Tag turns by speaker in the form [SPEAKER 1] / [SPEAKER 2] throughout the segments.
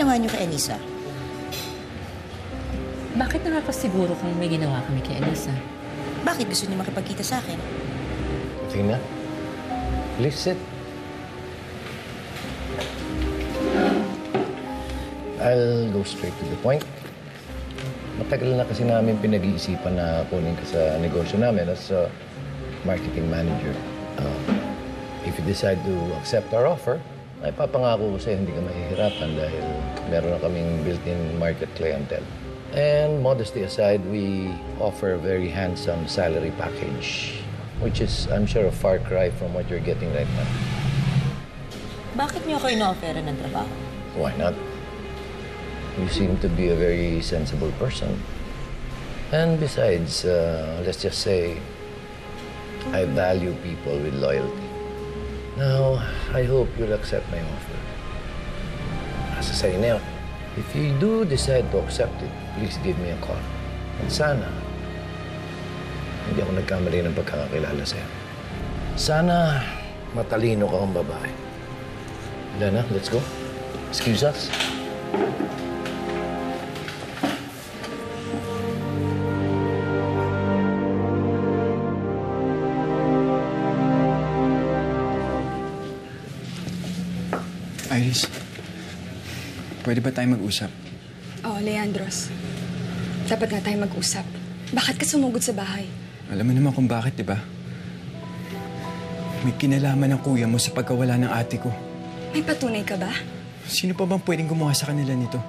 [SPEAKER 1] ginawa niyo kay Anissa?
[SPEAKER 2] Bakit nakakasiguro kung may ginawa kami kay Anissa?
[SPEAKER 1] Bakit gusto niyo makipagkita sa akin?
[SPEAKER 3] Tina, please sit. I'll go straight to the point. Matagal na kasi namin pinag-iisipan na kunin ka sa negosyo namin as a marketing manager. Uh, if you decide to accept our offer, ay papangako ko sa'yo hindi ka mahihirapan dahil meron na kaming built-in market clientele. And modesty aside, we offer a very handsome salary package, which is, I'm sure, a far cry from what you're getting right now.
[SPEAKER 1] Bakit niyo ako ino-offera ng trabaho?
[SPEAKER 3] Why not? You seem to be a very sensible person. And besides, uh, let's just say, I value people with loyalty. Now, I hope you'll accept my offer. Nasa sa'yo na yun. If you do decide to accept it, please give me a call. At sana, hindi ako nagkamali ng pagkakakilala sa'yo. Sana, matalino ka ang babae. Lena, let's go. Excuse us.
[SPEAKER 4] Pwede ba tayo mag-usap?
[SPEAKER 5] Oo, Leandros. Dapat nga tayo mag-usap. Bakit ka sumugod sa bahay?
[SPEAKER 4] Alam mo naman kung bakit, di ba? May kinalaman ng kuya mo sa pagkawala ng ate ko.
[SPEAKER 5] May patunay ka ba?
[SPEAKER 4] Sino pa bang pwedeng gumawa sa kanila nito?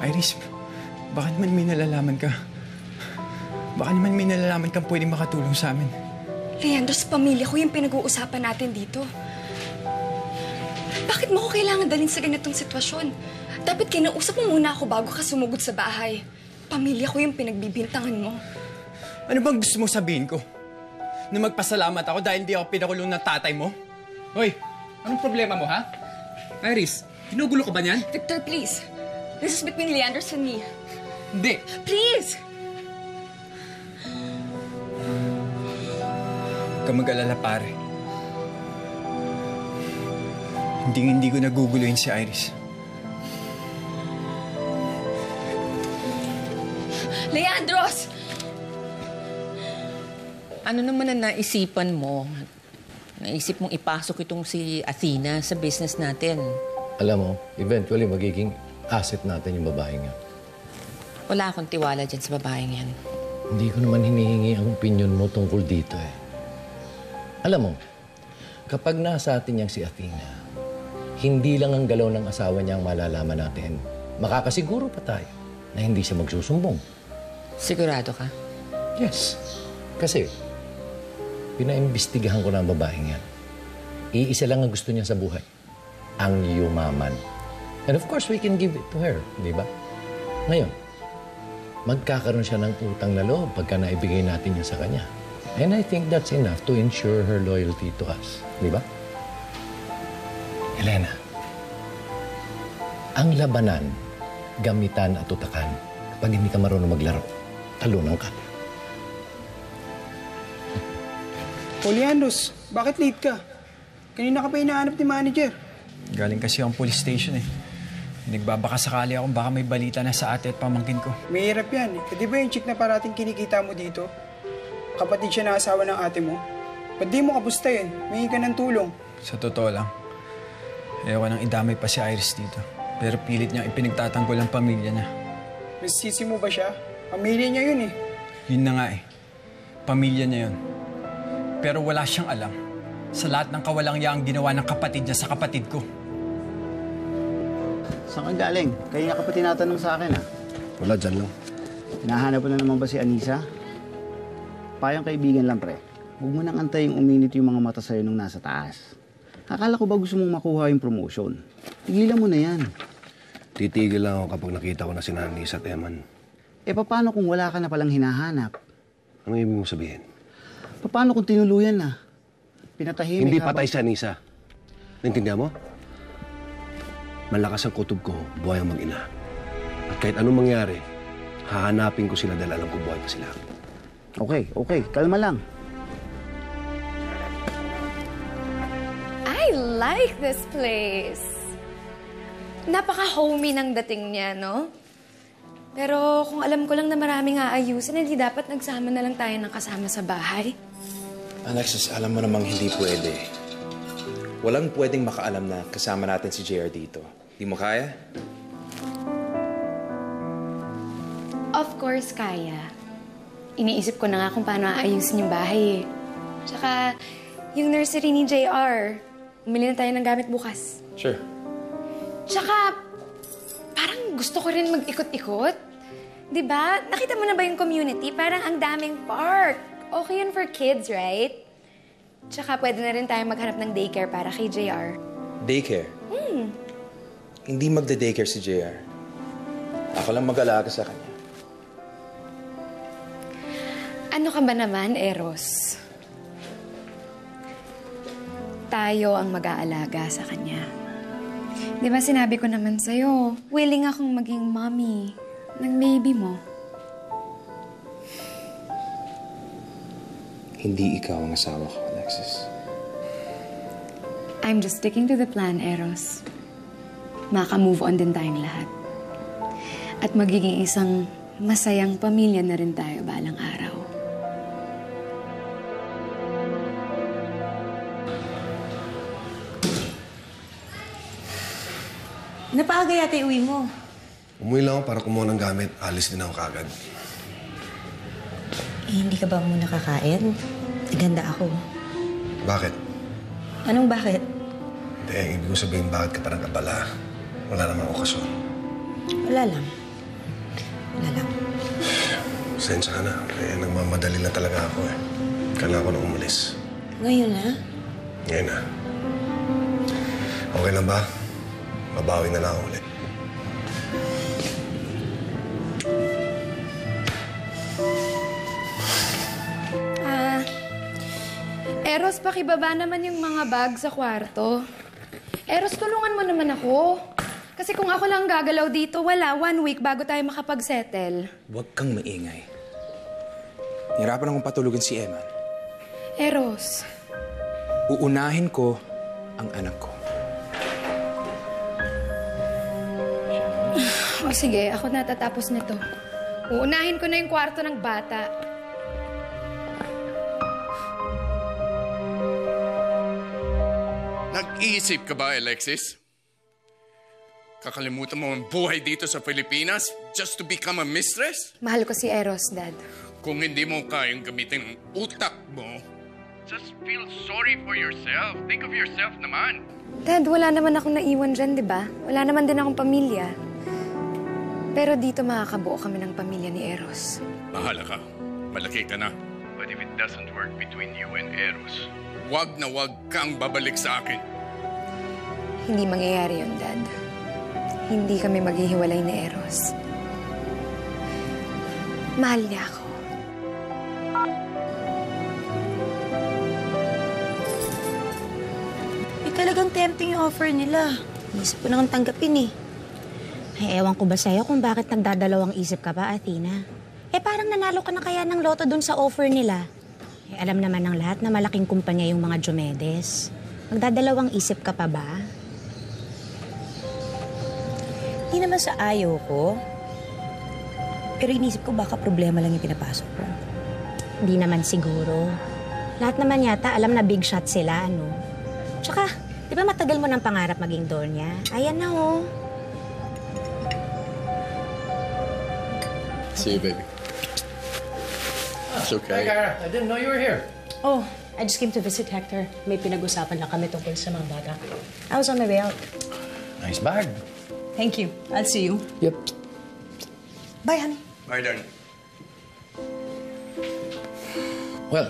[SPEAKER 4] Iris, baka naman may nalalaman ka. Baka naman may nalalaman kang pwedeng makatulong sa amin.
[SPEAKER 5] Leandros, pamilya ko yung pinag-uusapan natin dito. Bakit mo ko kailangan dalhin sa ganitong sitwasyon? Dapat kinausap mo muna ako bago ka sumugod sa bahay. Pamilya ko yung pinagbibintangan mo.
[SPEAKER 4] Ano bang gusto mong sabihin ko? Na magpasalamat ako dahil hindi ako pinakulong ng tatay mo?
[SPEAKER 6] Hoy, anong problema mo, ha? Iris, ginugulo ka ba niyan?
[SPEAKER 5] Victor, please. This is between Leandros and me.
[SPEAKER 6] Hindi.
[SPEAKER 5] Please!
[SPEAKER 4] Huwag ka mag-alala, pare. Hindi hindi ko naguguluhin si Iris.
[SPEAKER 5] Leandros!
[SPEAKER 2] Ano naman ang naisipan mo? Naisip mong ipasok itong si Athena sa business natin.
[SPEAKER 3] Alam mo, eventually magiging asset natin yung babaeng yan.
[SPEAKER 2] Wala akong tiwala dyan sa babaeng yan.
[SPEAKER 3] Hindi ko naman hinihingi ang opinion mo tungkol dito eh. Alam mo, kapag nasa atin yang si Athena, hindi lang ang galaw ng asawa niya ang malalaman natin. Makakasiguro pa tayo na hindi siya magsusumbong.
[SPEAKER 2] Sigurado ka?
[SPEAKER 3] Yes. Kasi, pinaimbestigahan ko na ang babaeng yan. Iisa lang ang gusto niya sa buhay. Ang yumaman. And of course, we can give it to her, di ba? Ngayon, magkakaroon siya ng utang na loob pagka naibigay natin yun sa kanya. And I think that's enough to ensure her loyalty to us. Di ba? Elena, ang labanan, gamitan at utakan. Kapag hindi ka marunong maglaro, talunan ka.
[SPEAKER 7] Polianos, bakit late ka? Kanina ka pa hinahanap ni manager.
[SPEAKER 4] Galing kasi ang police station eh. Nagbabaka sakali ako baka may balita na sa ate at pamangkin ko.
[SPEAKER 7] Mahirap yan. Eh, di ba yung chick na parating kinikita mo dito? Kapatid siya na asawa ng ate mo? Ba't di mo kapusta yun? May ka ng tulong.
[SPEAKER 4] Sa totoo lang, ayaw nang idamay pa si Iris dito. Pero pilit niyang ipinagtatanggol ang pamilya niya.
[SPEAKER 7] Masisisi mo ba siya? Pamilya niya yun eh.
[SPEAKER 4] Yun na nga eh. Pamilya niya yun. Pero wala siyang alam sa lahat ng kawalang ang ginawa ng kapatid niya sa kapatid ko.
[SPEAKER 8] Saan ka galing? Kaya nga ka pa tinatanong sa akin, ah.
[SPEAKER 3] Wala dyan lang.
[SPEAKER 8] Hinahanap na naman ba si Anisa? Payang kaibigan lang, pre. Huwag mo nang antayin uminit yung mga mata sa'yo nung nasa taas. Akala ko ba gusto mong makuha yung promotion? Tigilan mo na yan.
[SPEAKER 9] Titigil lang ako kapag nakita ko na si Nanis at Eman.
[SPEAKER 8] Eh, paano kung wala ka na palang hinahanap?
[SPEAKER 9] Anong ibig mong sabihin?
[SPEAKER 8] Paano kung tinuluyan na? Pinatahimik
[SPEAKER 9] Hindi patay si Anisa. Naintindihan mo? Malakas ang kutob ko, buhay ang mag-ina. At kahit anong mangyari, hahanapin ko sila dahil alam ko buhay pa sila.
[SPEAKER 8] Okay, okay. Kalma lang.
[SPEAKER 10] Like this place.
[SPEAKER 5] napaka-homey ng dating niya, no? Pero kung alam ko lang na maraming aayusin, hindi dapat nagsama na lang tayo ng kasama sa bahay.
[SPEAKER 10] Alexis, alam mo namang hindi pwede. Walang pwedeng makaalam na kasama natin si JR dito. Di mo kaya?
[SPEAKER 5] Of course, kaya. Iniisip ko na nga kung paano aayusin yung bahay eh. Tsaka, yung nursery ni JR, umili na tayo ng gamit bukas.
[SPEAKER 10] Sure.
[SPEAKER 5] Tsaka, parang gusto ko rin mag-ikot-ikot. 'Di ba? Nakita mo na ba yung community? Parang ang daming park. Okay yun for kids, right? Tsaka pwede na rin tayo maghanap ng daycare para kay JR.
[SPEAKER 10] Daycare.
[SPEAKER 5] Hmm.
[SPEAKER 10] Hindi magda-daycare si JR. Ako lang mag-alaga sa kanya.
[SPEAKER 5] Ano ka ba naman, Eros? Tayo ang mag-aalaga sa kanya. Di ba sinabi ko naman sa'yo, willing akong maging mommy ng baby mo.
[SPEAKER 10] Hindi ikaw ang asawa ko, Alexis.
[SPEAKER 5] I'm just sticking to the plan, Eros. Maka-move on din tayong lahat. At magiging isang masayang pamilya na rin tayo balang araw.
[SPEAKER 1] Napaaga yata uwi mo.
[SPEAKER 9] Umuwi lang ako para kumuha ng gamit. Alis din ako kagad.
[SPEAKER 1] Eh, hindi ka ba muna kakain? Ganda ako.
[SPEAKER 9] Bakit?
[SPEAKER 1] Anong bakit?
[SPEAKER 9] Hindi, ibig ko sabihin bakit ka parang kabala. Wala namang okasyon.
[SPEAKER 1] Wala lang. Wala lang.
[SPEAKER 9] Sensya ka na. Eh, nagmamadali na talaga ako eh. Kailangan ko na umalis.
[SPEAKER 1] Ngayon na?
[SPEAKER 9] Ngayon na. Okay lang ba? Babawi na lang ako ulit.
[SPEAKER 5] Ah, Eros, pakibaba naman yung mga bag sa kwarto. Eros, tulungan mo naman ako. Kasi kung ako lang gagalaw dito, wala, one week bago tayo makapag-settle.
[SPEAKER 10] Huwag kang maingay. Hirapan akong patulugin si Emma.
[SPEAKER 5] Eros,
[SPEAKER 10] Uunahin ko ang anak ko.
[SPEAKER 5] Sige, ako natatapos nito. Uunahin ko na yung kwarto ng bata.
[SPEAKER 11] Nag-iisip ka ba, Alexis? Kakalimutan mo ang buhay dito sa Pilipinas just to become a mistress?
[SPEAKER 5] Mahal ko si Eros, Dad.
[SPEAKER 11] Kung hindi mo kayang gamitin ang utak mo, just feel sorry for yourself. Think of yourself naman.
[SPEAKER 5] Dad, wala naman akong naiwan dyan, di ba? Wala naman din akong pamilya. Pero dito makakabuo kami ng pamilya ni Eros.
[SPEAKER 11] Bahala ka. Malaki ka na. But if it doesn't work between you and Eros, wag na wag kang babalik sa akin.
[SPEAKER 5] Hindi mangyayari yun, Dad. Hindi kami maghihiwalay ni Eros. Mahal niya ako.
[SPEAKER 1] Eh, talagang tempting yung offer nila. Isip ko nang tanggapin eh.
[SPEAKER 12] Ay, ewan ko ba sa'yo kung bakit nagdadalawang isip ka ba, Athena? Eh, parang nanalo ka na kaya ng loto dun sa offer nila. Eh, alam naman ng lahat na malaking kumpanya yung mga Diomedes. Magdadalawang isip ka pa ba?
[SPEAKER 1] Hindi naman sa ayaw ko. Pero inisip ko baka problema lang yung pinapasok ko.
[SPEAKER 12] Hindi naman siguro. Lahat naman yata alam na big shot sila, ano? Tsaka, di ba matagal mo ng pangarap maging Donya? Ayan na, oh.
[SPEAKER 11] See you, baby. It's okay.
[SPEAKER 3] I didn't know you were here.
[SPEAKER 13] Oh, I just came to visit Hector. May pinag-usapan na kami tungkol sa mga bata. I was on my way out.
[SPEAKER 3] Nice bag.
[SPEAKER 13] Thank you. I'll see you.
[SPEAKER 3] Yep.
[SPEAKER 13] Bye, honey.
[SPEAKER 11] Bye, darling.
[SPEAKER 3] Well,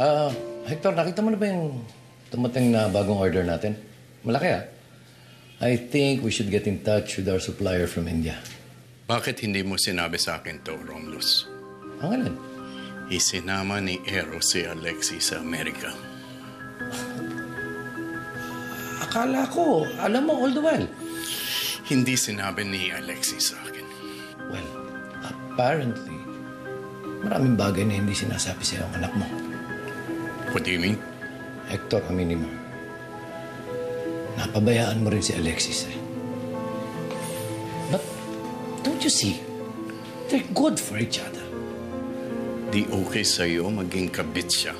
[SPEAKER 3] ah, Hector, nakita mo na ba yung tumating na bagong order natin? Malaki ah. I think we should get in touch with our supplier from India.
[SPEAKER 11] Bakit hindi mo sinabi sa akin to, Romulus?
[SPEAKER 3] Ang alin?
[SPEAKER 11] Isinama ni Eros si Alexis sa Amerika.
[SPEAKER 3] Akala ko, alam mo all the while.
[SPEAKER 11] Hindi sinabi ni Alexis sa akin.
[SPEAKER 3] Well, apparently, maraming bagay na hindi sinasabi sa'yo ang anak mo.
[SPEAKER 11] What do you mean?
[SPEAKER 3] Hector, aminin mo. Napabayaan mo rin si Alexis eh.
[SPEAKER 14] Can't you see? They're good for each other.
[SPEAKER 11] Di okay sa'yo maging kabit siya.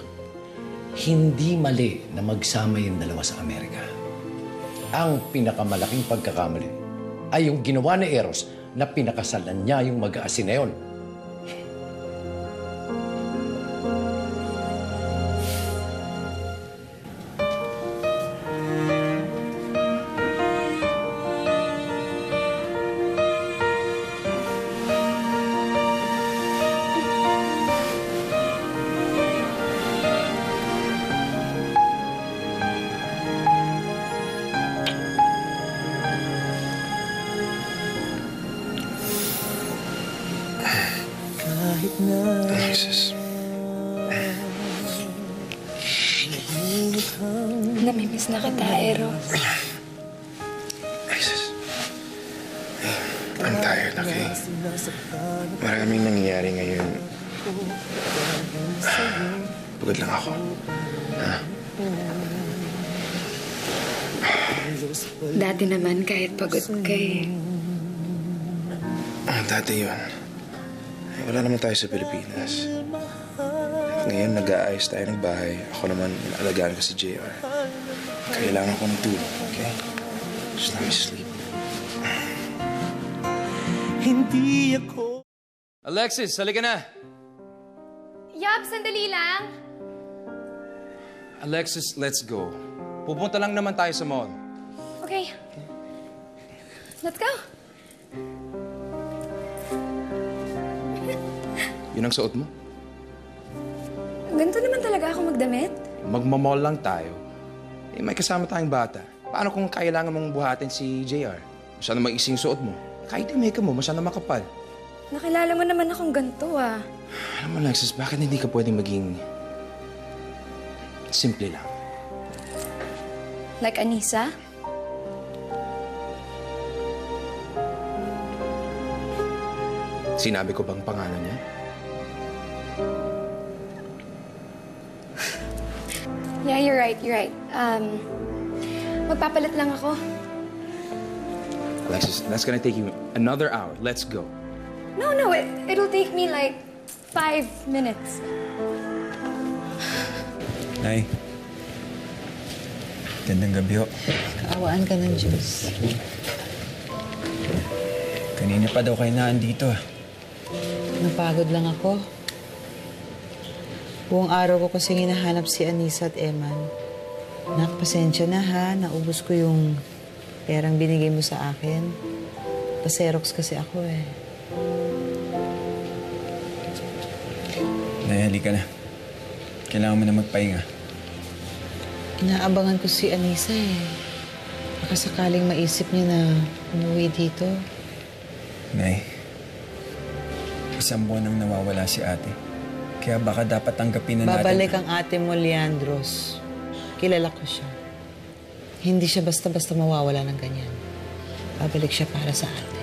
[SPEAKER 14] Hindi mali na magsama yung dalawa sa Amerika.
[SPEAKER 3] Ang pinakamalaking pagkakamali ay yung ginawa ni Eros na pinakasalan niya yung mag-aasin na yun.
[SPEAKER 10] Maraming nangyayari ngayon. Pagod lang ako. Ha?
[SPEAKER 5] Dati naman kahit pagod ka eh.
[SPEAKER 10] Ah, dati yun. Wala naman tayo sa Pilipinas. At ngayon, nag-aayos tayo ng bahay. Ako naman, inaalagaan ko si JR. Kailangan ko ng tulong, okay? Just let me sleep.
[SPEAKER 15] Hindi ako
[SPEAKER 16] Alexis, halika na.
[SPEAKER 5] Yap, sandali lang.
[SPEAKER 6] Alexis, let's go. Pupunta lang naman tayo sa mall.
[SPEAKER 5] Okay. Let's go.
[SPEAKER 10] Yun ang suot mo?
[SPEAKER 5] Ganito naman talaga ako magdamit.
[SPEAKER 10] Magmamall lang tayo. Eh, may kasama tayong bata. Paano kung kailangan mong buhatin si JR? Sana maising suot mo. Kahit yung makeup mo, masana makapal.
[SPEAKER 5] Nakilala mo naman akong ganito ah.
[SPEAKER 10] Alam mo, Alexis, bakit hindi ka pwedeng maging... simple lang?
[SPEAKER 5] Like Anisa?
[SPEAKER 10] Sinabi ko bang pangalan niya?
[SPEAKER 5] Yeah, you're right, you're right. Um, magpapalit lang ako.
[SPEAKER 10] Alexis, that's gonna take you another hour. Let's go.
[SPEAKER 5] No, no, it, it'll take me like five minutes.
[SPEAKER 4] Nay. Gandang gabi ho.
[SPEAKER 2] Kaawaan ka ng Diyos.
[SPEAKER 4] Kanina pa daw kayo naandito ah.
[SPEAKER 2] Napagod lang ako. Buong araw ko kasi hinahanap si Anisa at Eman. Nak, pasensya na ha. Naubos ko yung perang binigay mo sa akin. Paserox kasi ako eh.
[SPEAKER 4] Nay, halika na. Kailangan mo na magpahinga.
[SPEAKER 2] Inaabangan ko si Anisa eh. Baka sakaling maisip niya na umuwi dito.
[SPEAKER 4] Nay, isang buwan nang nawawala si ate. Kaya baka dapat tanggapin na natin...
[SPEAKER 2] Babalik ang ate mo, Leandros. Kilala ko siya. Hindi siya basta-basta mawawala ng ganyan. Babalik siya para sa ate.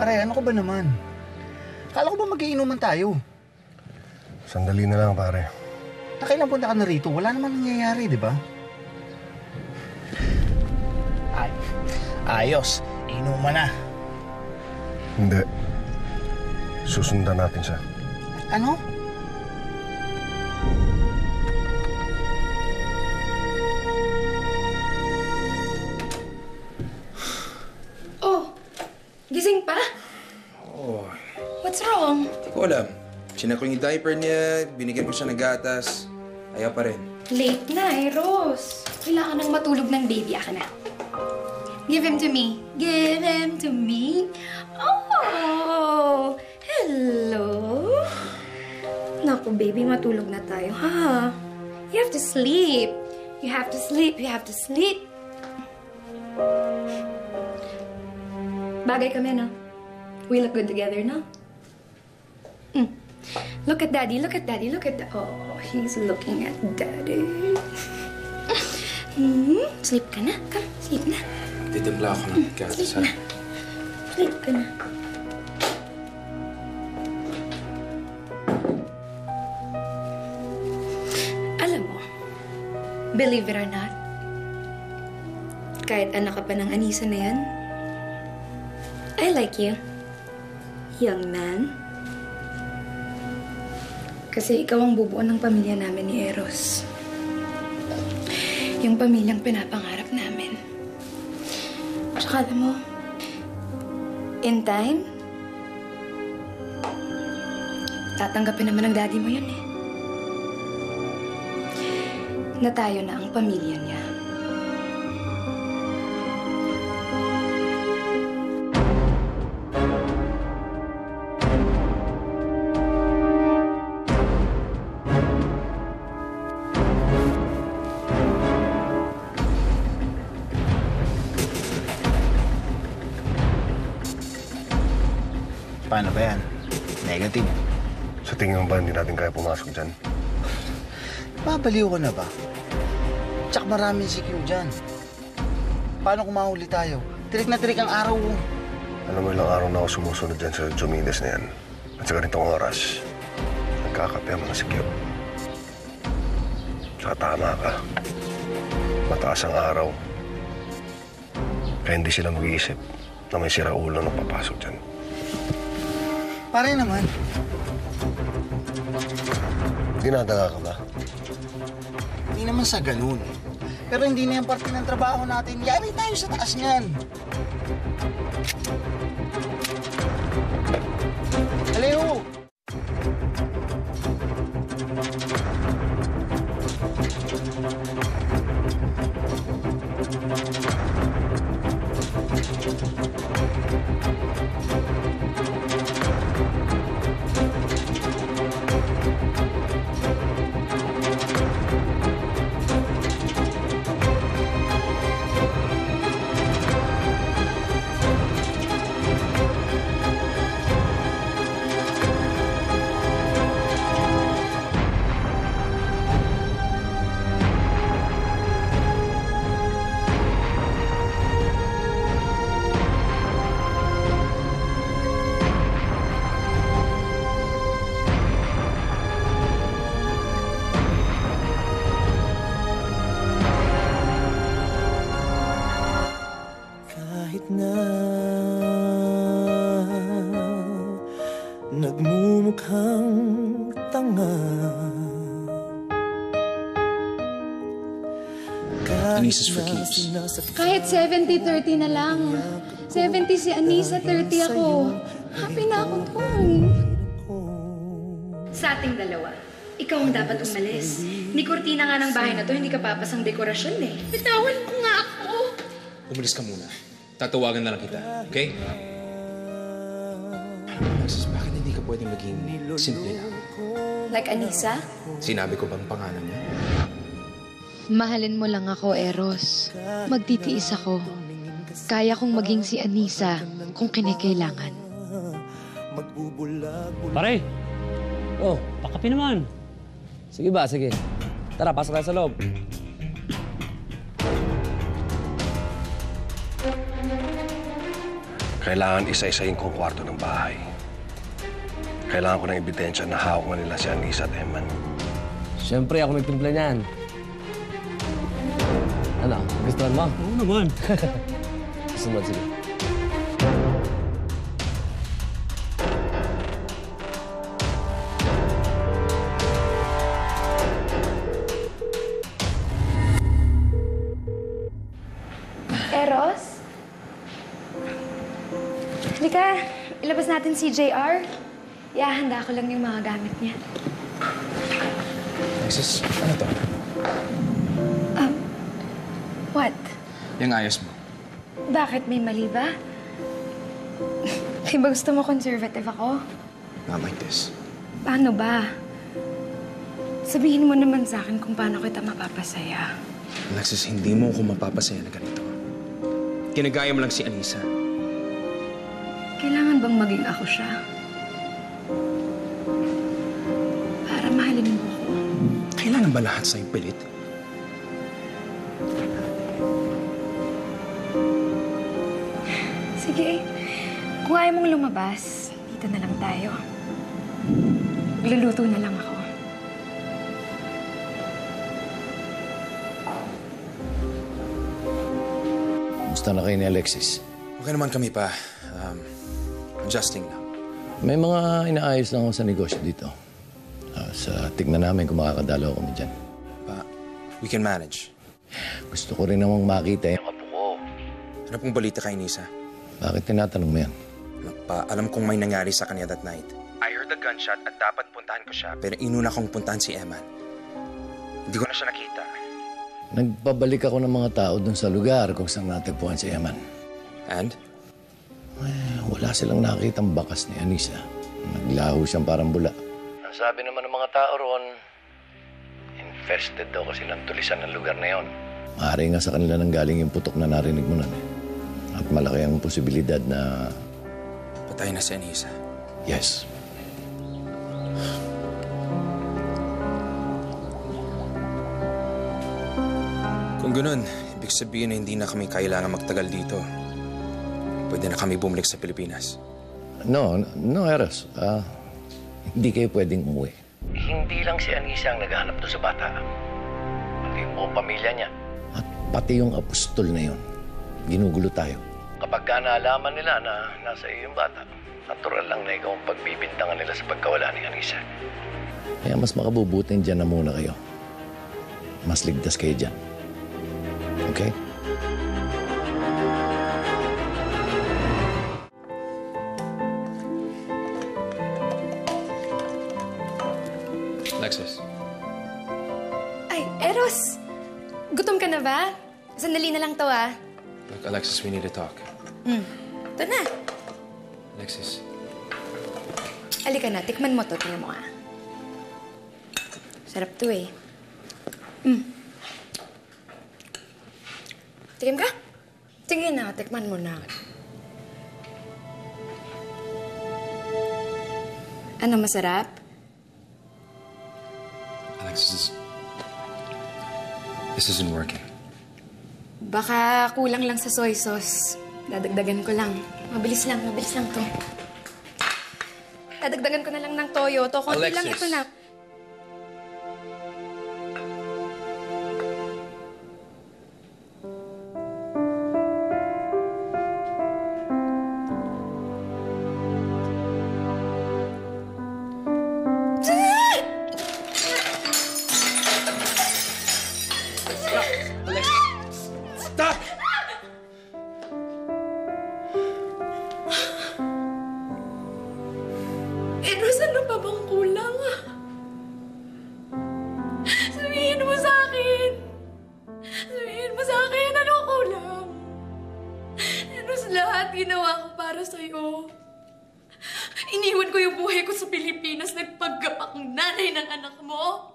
[SPEAKER 8] Pare, ano ko ba naman? Kala ko ba magiinuman tayo?
[SPEAKER 9] Sandali na lang, pare.
[SPEAKER 8] Nakailang punta ka na rito, wala naman nangyayari, di ba? Ay, ayos. Inuman na.
[SPEAKER 9] Hindi. Susundan natin siya.
[SPEAKER 8] Ano?
[SPEAKER 10] Ko alam. Chinak ko yung diaper niya, binigyan ko siya ng gatas. Ayaw pa rin.
[SPEAKER 5] Late na eh, Rose. Kailangan nang matulog ng baby. Aka na. Give him to me. Give him to me. Oh, hello. Naku, baby, matulog na tayo, ha? You have to sleep. You have to sleep. You have to sleep. Bagay kami, no? We look good together, no? Mm. Look at daddy, look at daddy, look at da- Oh, he's looking at daddy. hmm? Sleep ka na. Come, sleep na.
[SPEAKER 10] Titimpla ako ng gatas, ha?
[SPEAKER 5] Sleep ka na. Alam mo, believe it or not, kahit anak ka pa ng Anisa na yan, I like you. Young man. Kasi ikaw ang bubuo ng pamilya namin ni Eros. Yung pamilyang pinapangarap namin. Tsaka alam mo, in time, tatanggapin naman ng daddy mo yun eh. Na tayo na ang pamilya
[SPEAKER 8] Paano ba yan? Negative.
[SPEAKER 9] Sa tingin mo ba hindi natin kaya pumasok dyan?
[SPEAKER 8] Babaliw ka na ba? Tsak maraming secure dyan. Paano kung mahuli tayo? Tirik na tirik ang araw.
[SPEAKER 9] Alam mo ilang araw na ako sumusunod dyan sa Jumides na yan. At sa ganitong oras, nagkakape ang mga sikyo. Saka tama ka. Mataas ang araw. Kaya hindi sila mag-iisip na may siraulo na papasok dyan.
[SPEAKER 8] Pare naman.
[SPEAKER 9] Dinadaga ka ba?
[SPEAKER 8] Hindi naman sa ganun. Pero hindi na yung parte ng trabaho natin. Yari tayo sa taas niyan. Aleho!
[SPEAKER 6] Anissa's for keeps.
[SPEAKER 5] Kahit 70-30 na lang. 70 si Anisa, 30 ako. Happy na ako dun. Sa ating dalawa, ikaw ang dapat umalis. Ni Cortina nga ng bahay na to, hindi ka papasang dekorasyon eh. Bitawan mo nga ako.
[SPEAKER 6] Umalis ka muna. Tatawagan na lang kita, okay? Alexis, bakit hindi ka pwedeng maging simple lang?
[SPEAKER 5] Like Anisa?
[SPEAKER 6] Sinabi ko bang pangalan niya?
[SPEAKER 17] Mahalin mo lang ako, Eros. Magtitiis ako. Kaya kong maging si Anisa kung kinikailangan.
[SPEAKER 18] Pare! Oh, pakapi naman. Sige ba, sige. Tara, pasok tayo sa loob.
[SPEAKER 9] Kailangan isa-isahin ko ang kwarto ng bahay. Kailangan ko ng ebidensya na hawak nila si Anissa at Eman.
[SPEAKER 18] Siyempre, ako nagtimpla niyan. Gustuhan mo? Oo naman. Susunod, sige.
[SPEAKER 5] Eros? Halika, ilabas natin si JR. Iahanda ko lang yung mga gamit niya.
[SPEAKER 6] Alexis, ano to?
[SPEAKER 5] What?
[SPEAKER 6] Yung ayos mo.
[SPEAKER 5] Bakit? May mali ba? Di ba gusto mo conservative ako?
[SPEAKER 6] Not like this.
[SPEAKER 5] Paano ba? Sabihin mo naman sa akin kung paano kita mapapasaya.
[SPEAKER 6] Alexis, hindi mo ako mapapasaya na ganito. Kinagaya mo lang si Anissa.
[SPEAKER 5] Kailangan bang maging ako siya? Para mahalin mo ako.
[SPEAKER 6] Kailangan ba lahat sa'yo pilit?
[SPEAKER 5] Sige, kung ayaw mong lumabas, dito na lang tayo. Luluto na lang ako.
[SPEAKER 3] Musta na kayo ni Alexis?
[SPEAKER 10] Okay naman kami pa. Um, adjusting lang.
[SPEAKER 3] May mga inaayos lang ako sa negosyo dito. Ah, sa tignan namin kung makakadalaw kami dyan.
[SPEAKER 10] Pa, we can manage.
[SPEAKER 3] Gusto ko rin namang makita yung apo ko.
[SPEAKER 10] Ano pong balita kay Nisa?
[SPEAKER 3] Bakit tinatanong mo yan?
[SPEAKER 10] Pa, alam kong may nangyari sa kanya that night. I heard a gunshot at dapat puntahan ko siya. Pero inuna kong puntahan si Eman. Hindi ko na siya nakita.
[SPEAKER 3] Nagpabalik ako ng mga tao dun sa lugar kung saan natagpuan si Eman.
[SPEAKER 10] And?
[SPEAKER 3] Eh, wala silang nakitang bakas ni Anisa. Naglaho siyang parang bula. Ang sabi naman ng mga tao roon, infested daw kasi ng tulisan ng lugar na yon. Maaari nga sa kanila nang galing yung putok na narinig mo nun eh. At malaki ang posibilidad na...
[SPEAKER 10] Patay na si Anisa.
[SPEAKER 3] Yes.
[SPEAKER 10] Kung ganun, ibig sabihin na hindi na kami kailangan magtagal dito. Pwede na kami bumalik sa Pilipinas.
[SPEAKER 3] No, no, Eros. Ah, hindi kayo pwedeng umuwi. Hindi lang si Anisa ang naghahanap doon sa bata. Pati yung buong pamilya niya. At pati yung apostol na yun. Ginugulo tayo. Kapag ka naalaman nila na nasa iyo yung bata, natural lang na ikaw ang pagbibintangan nila sa pagkawala ni Anisa. Kaya mas makabubutin dyan na muna kayo. Mas ligtas kayo dyan. Okay?
[SPEAKER 10] Alexis.
[SPEAKER 5] Ay, Eros! Gutom ka na ba? Sandali na lang to, ah.
[SPEAKER 10] Alexis, we need to talk.
[SPEAKER 5] Hmm. Ito na.
[SPEAKER 10] Alexis.
[SPEAKER 5] Halika na, tikman mo to. Tingnan mo, ah. Sarap to, eh. Hmm. Tikim ka? Sige na, tikman mo na. Ano, masarap?
[SPEAKER 10] Alexis, this isn't working.
[SPEAKER 5] Baka kulang lang sa soy sauce. Dadagdagan ko lang. Mabilis lang, mabilis lang to. Dadagdagan ko na lang ng toyo. To, konti lang
[SPEAKER 10] Alexis.
[SPEAKER 5] ito na. Eros, lahat ginawa ko para sa'yo. Iniwan ko yung buhay ko sa Pilipinas. Nagpaggap akong nanay ng anak mo.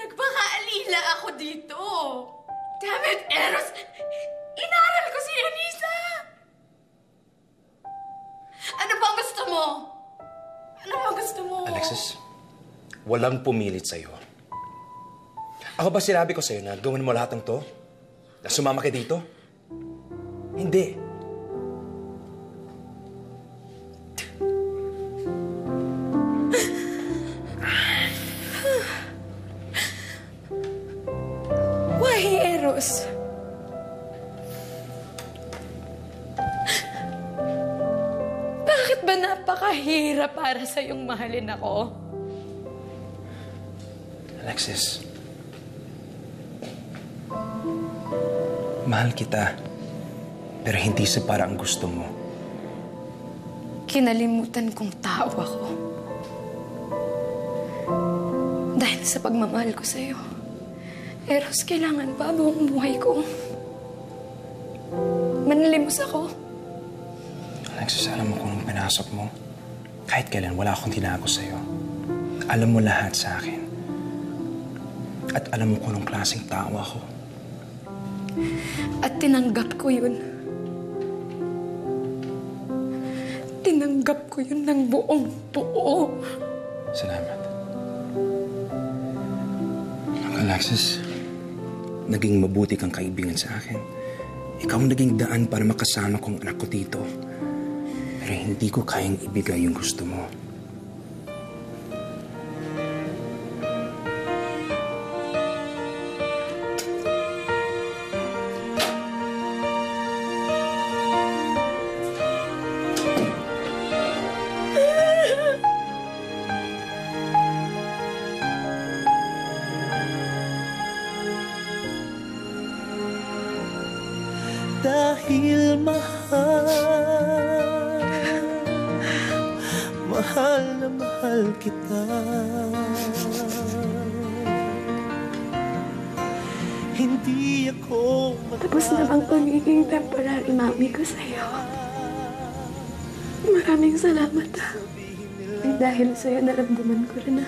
[SPEAKER 5] Nagpakaalila ako dito. Damn it, Eros! Inaral ko si Anisa! Ano bang gusto mo? Ano bang gusto mo?
[SPEAKER 10] Alexis, walang pumilit sa'yo. Ako ba sinabi ko sa'yo na gawin mo lahat ng to? Na sumama ka dito? Hindi.
[SPEAKER 5] Napakahirap para sa yung mahalin ako?
[SPEAKER 10] Alexis, mahal kita. Pero hindi sa parang gusto mo.
[SPEAKER 5] Kinalimutan kong tao ako. Dahil sa pagmamahal ko sa'yo. Eros, kailangan pa buong buhay ko. Manilimos ako.
[SPEAKER 10] Alexis, alam mo kung pinasok mo? Kahit kailan, wala akong tinago sa'yo. Alam mo lahat sa akin. At alam mo kung anong klaseng tao ako.
[SPEAKER 5] At tinanggap ko yun. Tinanggap ko yun ng buong buo.
[SPEAKER 10] Salamat. Alexis, naging mabuti kang kaibigan sa akin. Ikaw ang naging daan para makasama kong anak ko dito. Pero hindi ko kayang ibigay yung gusto mo.
[SPEAKER 19] Ako
[SPEAKER 5] Tapos na bang pagiging temporary mami ko sa'yo? Maraming salamat ha. Ay dahil sa'yo naramdaman ko rin na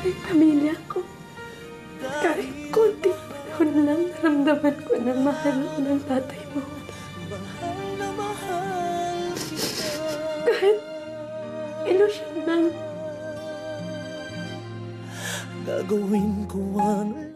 [SPEAKER 5] may pamilya ko. Kahit konting panahon lang naramdaman ko na mahal ako ng tatay mo. Kahit ilusyon lang.
[SPEAKER 19] Gagawin ko ang